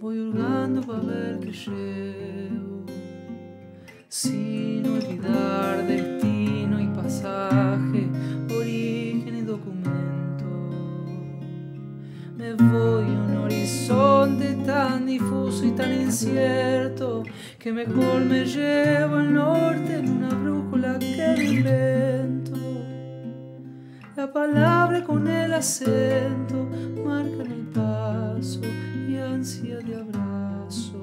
Voy hurgando para ver qué llevo, sin olvidar destino y pasaje, origen y documento. Me voy a tan difuso y tan incierto que mejor me llevo al norte en una brújula que me invento. La palabra con el acento marcan el paso y ansia de abrazo.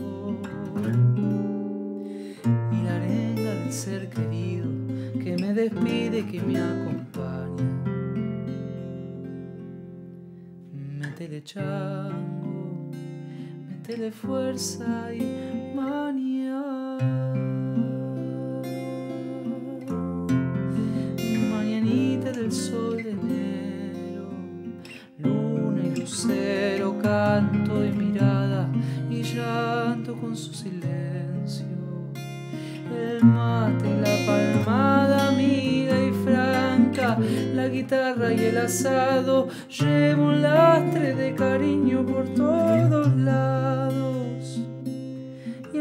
Y la arenga del ser querido que me despide, que me acompaña. Métele chango, métele fuerza y manía. Mañanita del sol de enero, luna y lucero, canto y mirada y llanto con su silencio. El mate y la palmada amiga y franca, la guitarra y el asado, llevo un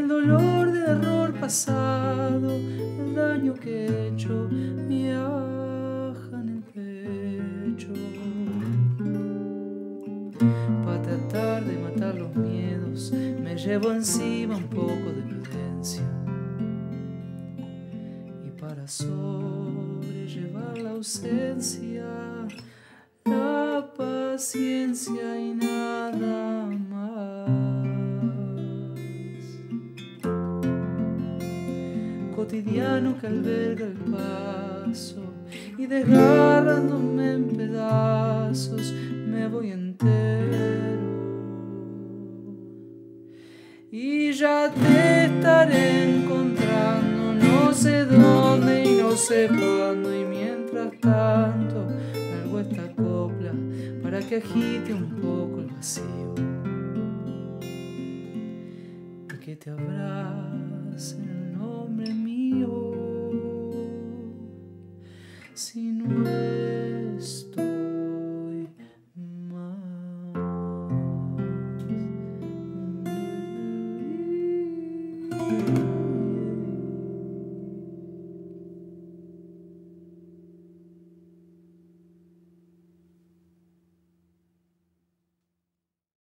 el dolor del error pasado, el daño que he hecho, viaja en pecho. Para tratar de matar los miedos, me llevo encima un poco de prudencia. Y para sobrellevar la ausencia, la paciencia y nada más. Cotidiano que alberga el paso y desgarrándome en pedazos me voy entero. Y ya te estaré encontrando, no sé dónde y no sé cuándo. Y mientras tanto, largo esta copla para que agite un poco el vacío. Y que te abrace nombre mío. Si no estoy más.